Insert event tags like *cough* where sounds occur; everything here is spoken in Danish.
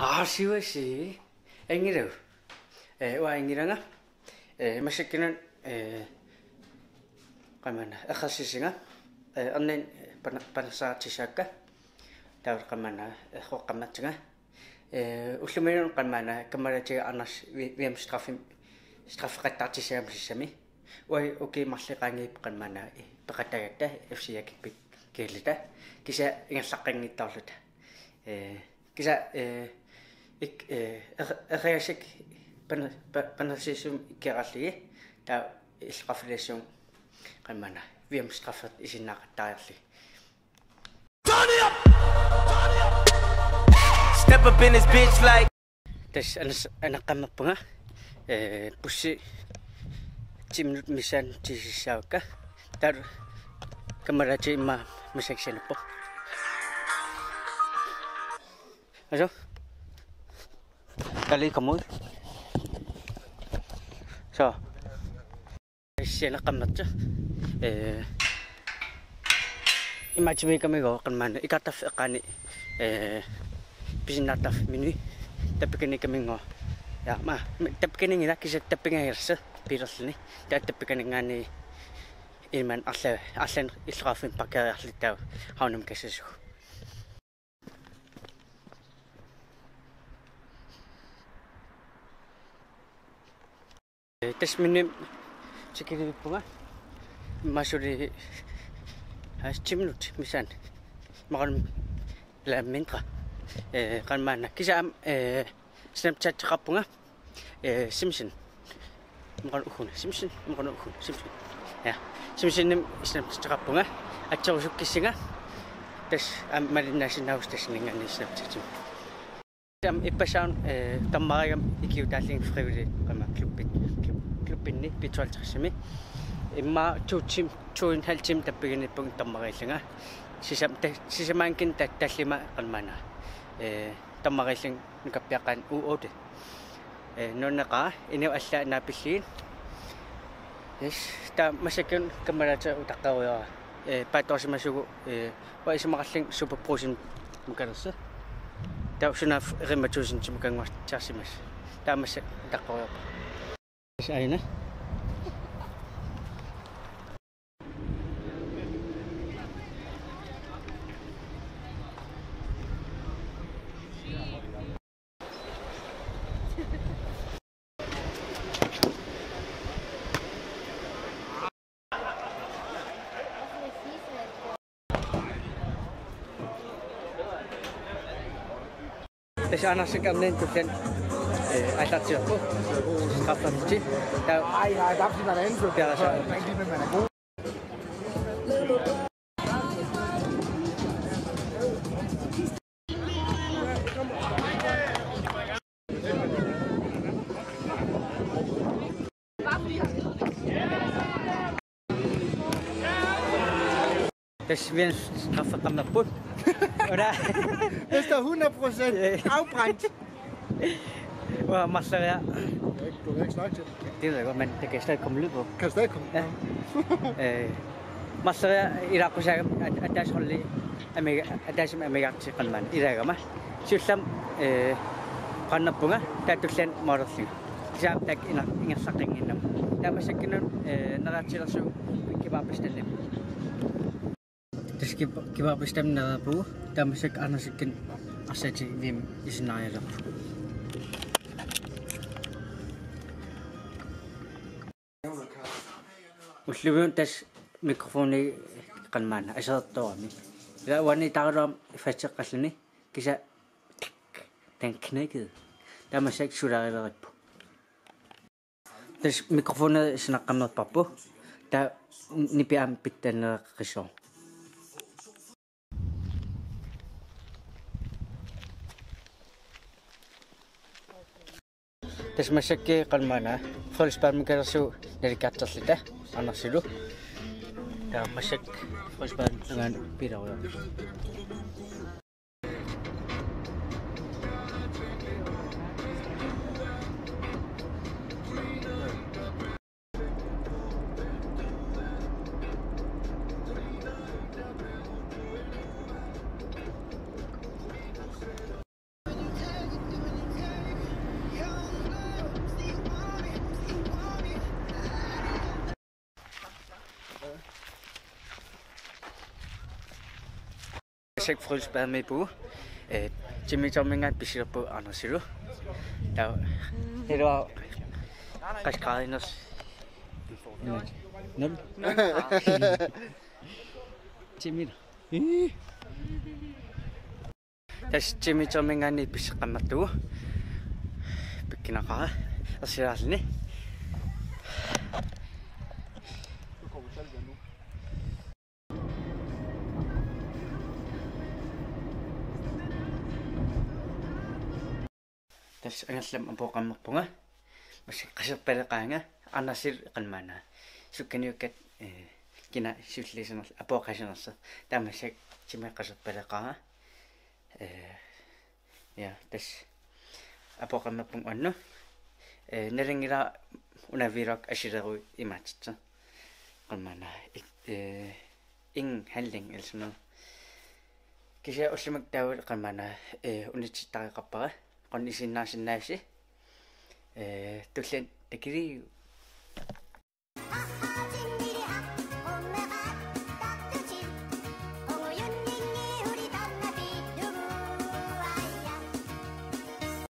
аршивэши энгирав э уа энгирана э машиккинан э камана ахассисинга э аннин панасаатсисаакка тавар камана хоққамматсига э уллуминун камана камалатига анарс виам страфим страффақаттаартисиамсиссами уай окей марлиқаангиип камана пеқатагатта фсиакиппит киэллита киса ингерлаққангиттарлута э киса э ик эриасик панасисум иккералли та илгафиласуун qamana viam straffat isinnaqattaariarli Turn it up Turn it up! Step up in this bitch like Tas anas anaqammerpunga э пусси 10 минут мисан тисиссаакка тар камерачи имма мисаксилуппо Ажо Dali kamoy. So. Siya nakamat siya. Eh. Imagine kami ko kan man ikataf kani eh pisinataf minui tapikani kami ngo ya ma tapikani ngira kisa tapinga hirsa pirallini ta tapikani ngani ilman alle allen ilrafin pakka allitaw haunum kasasuku minne tikilippunga masuri 10 minut misan makan la mindre. Eh kan man kisa am eh snapchat qapunga eh simpson. Makan uhun simpson. Makan uhun simpson. Ya simpson nim snapchat qapunga atsorusukkisinga tas am malinasin haustasninga ni snapchat. Tam ipasaan клубинни питуалтарсими имма туутсим туин халтсим таппигиниппуг таммариллунга сисам сисамаанкин татталлима канмана э таммариллун нукаппиаккаан ууут э ноннегаа инев аллаа наапиллиин. Ис та масакун камарата утаккауяа э паторсимасугу э ваисимақарлин суппруусим муканерса таусунаф римматуусинтимукангуартсаарсимас таамасса таккориорпа ay na. Det tjänar cirka 9 procent kämnen tulen aitatsiopu. Kaffatti. Tää Nej, nej, der er fordi, man er indfødt. Det er der så. Så er det ikke lige med, man er god. tässä vien kaffatammappu. Ora. Hvis der er 100 *laughs* procent afbrændt. Wa masaria. Du kan ikke snakke til det. Det ved jeg godt, men det kan stadig komme lyd på. Kan du stadig komme? Ja. Eh masaria irakusa at das holli amiga at das amiga qalman iragama. Sullam eh qannappunga tatullan moralling. Kisam tak ina ingassaqinginnam. Tamasakkinun eh naratsilasu kibabistallim. Tas kibabistam narapu tamasak anasakkin asati vim isnaajalap. Ullugun tas mikrofoni qanmaana asertorami. La wani taqaram fatseqqallani kisa tan knækkede. Der må seks sulaariverit på. Tas mikrofonet snaqqammat pappu. Der nipiam pittanneqisor. Tas masakki qalmaana Frederiksberg nalikatterlita anarsilu. Der dari kaca kita anak silu dan masuk pusban dengan pirau pesek full pa me bu. E chimi chome nga pisir pu ano siru. Ta hero kas kalinos nem chimi tas chimi chome nga ni pisir kamatu pikinaka asiralni Tas angallam apo kammakpunga. Mas kasapalaqaanga anasir qanmana. Sukkaniukat eh kina sullisanal apo qasanarsa. Tamasak chime kasapalaqaanga. Eh ja tas apo kammakpung annu. Eh naringira unavirak asileru imatsa. Qanmana eh ing handling elsno. Kisa qonnisinnaasinnaaси э tullan takiri